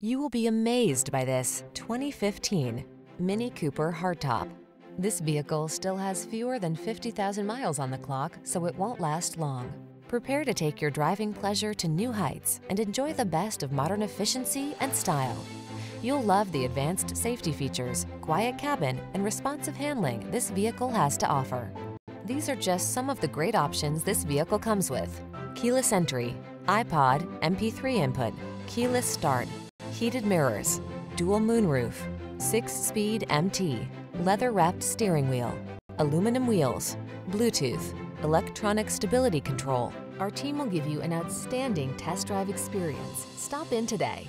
You will be amazed by this 2015 Mini Cooper Hardtop. This vehicle still has fewer than 50,000 miles on the clock, so it won't last long. Prepare to take your driving pleasure to new heights and enjoy the best of modern efficiency and style. You'll love the advanced safety features, quiet cabin, and responsive handling this vehicle has to offer. These are just some of the great options this vehicle comes with. Keyless entry, iPod, MP3 input, keyless start, heated mirrors, dual moonroof, six-speed MT, leather-wrapped steering wheel, aluminum wheels, Bluetooth, electronic stability control. Our team will give you an outstanding test drive experience. Stop in today.